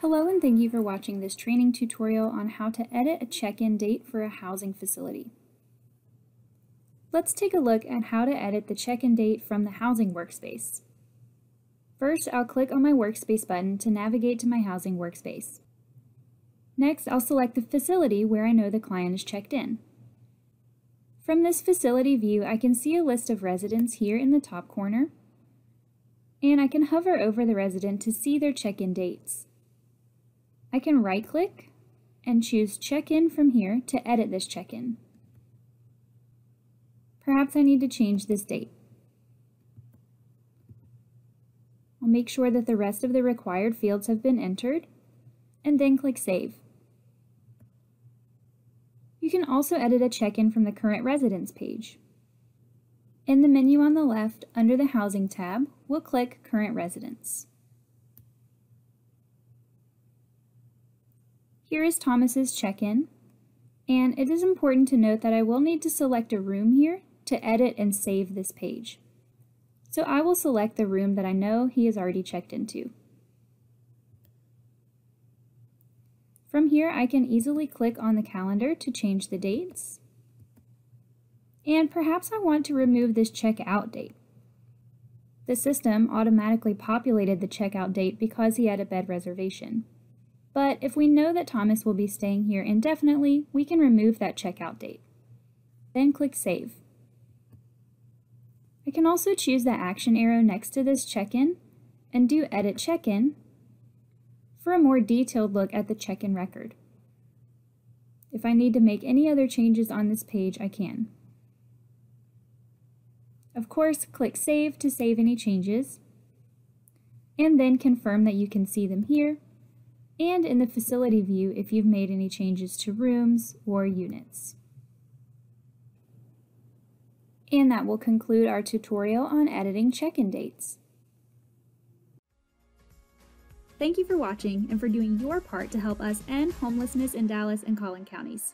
Hello and thank you for watching this training tutorial on how to edit a check-in date for a housing facility. Let's take a look at how to edit the check-in date from the housing workspace. First, I'll click on my workspace button to navigate to my housing workspace. Next, I'll select the facility where I know the client is checked in. From this facility view, I can see a list of residents here in the top corner, and I can hover over the resident to see their check-in dates. I can right-click and choose Check-in from here to edit this check-in. Perhaps I need to change this date. I'll make sure that the rest of the required fields have been entered, and then click Save. You can also edit a check-in from the Current Residents page. In the menu on the left, under the Housing tab, we'll click Current Residents. Here is Thomas's check-in, and it is important to note that I will need to select a room here to edit and save this page. So I will select the room that I know he has already checked into. From here, I can easily click on the calendar to change the dates. And perhaps I want to remove this checkout date. The system automatically populated the checkout date because he had a bed reservation. But if we know that Thomas will be staying here indefinitely, we can remove that checkout date. Then click Save. I can also choose the action arrow next to this check-in and do Edit Check-in for a more detailed look at the check-in record. If I need to make any other changes on this page, I can. Of course, click Save to save any changes, and then confirm that you can see them here and in the facility view if you've made any changes to rooms or units. And that will conclude our tutorial on editing check-in dates. Thank you for watching and for doing your part to help us end homelessness in Dallas and Collin counties.